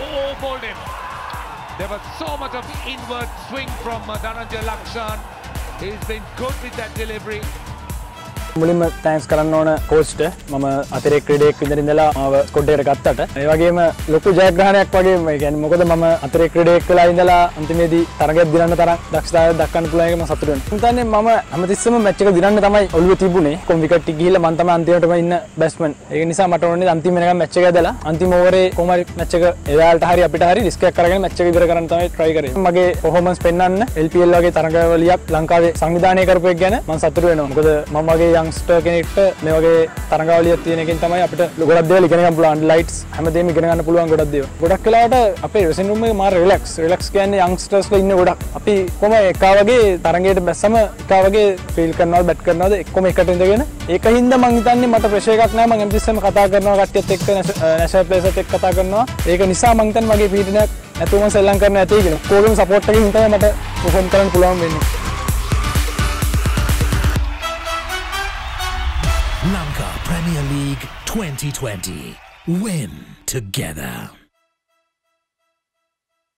no bowled him. There was so much of inward swing from uh, Dhananjay Lakshan. He's been good with that delivery. මුලින්ම තෑන්ස් කරන්න ඕන කෝස්ට මම අතරෙ ක්‍රඩෙක් විදරින්දලා මාව ස්කොඩ්ඩයට ගත්තට. ඒවගේම ලොකු ජයග්‍රහණයක් වගේ ගැන මොකද ම අතරෙ ක්‍රඩෙක් කලා ඉඳලා අන්තිමේදී තරගත් දිරන්න තර දක්ෂතාව දක්කන්න පුලයම සතුරෙන් තන්නේ ම හමතිස්සම මච්චක දිරන්න තමයි ඔලුව තිබුණේ. කොමිකට ගිල මන්තම අන්තිමටම ඉන්න බැස්මන් ඒ නිසා මට ඕනේ අන්තිමනක මච්චක දලා අන්තිමෝවරේ කොමරි මච්චක එදාට හරි අපිට හරි රිස්ක කරගෙන මච්චක විදර කරන්න තමයි ට්‍රයි කරේ. මගේ පොහොමන්ස් පෙන්න්න එල්පල් වගේ තරගවලියක් ලංකාවේ සංවිධානය කරපයක් ගැන මන් සතුර වෙනවා. මොකද මමගේ යංස්ට කෙනෙක්ට මේ වගේ තරගවලිය තියෙනකින් තමයි අපිට ගොඩක් දේවල් ඉගෙන ගන්න පුළුවන්. ලයිට්ස් හැමදේම ඉගෙන ගන්න පුළුවන් ගොඩක් දේවල්. ගොඩක් වෙලාවට අපේ ඩ්‍රෙසින් රූම් එකේ මාර රිලැක්ස් රිලැක්ස් කියන්නේ යංස්ටර්ස්ලා ඉන්නේ ගොඩක්. අපි කොහම එකා වගේ තරගයට බැස්සම එකා වගේ ෆීල් කරනවා බැට් කරනවාද එක්කම එකට ඉඳගෙන ඒක හින්දා මං හිතන්නේ මට ප්‍රෙෂර් එකක් නැහැ. මං හැමතිස්සෙම කතා කරනවා කට්ටියත් එක්ක නැෂනල් ප්ලේයර්ස් එක්ක කතා කරනවා. ඒක නිසා මං හිතන්නේ මගේ පීඩනයක් නැතුවම සෙල්ලම් කරන්න ඇති කියලා. කෝගෙම සපෝට් එකකින් තමයි මට පර්ෆෝම් කරන්න පුළුවන් වෙන්නේ. Lanka Premier League 2020. Win together.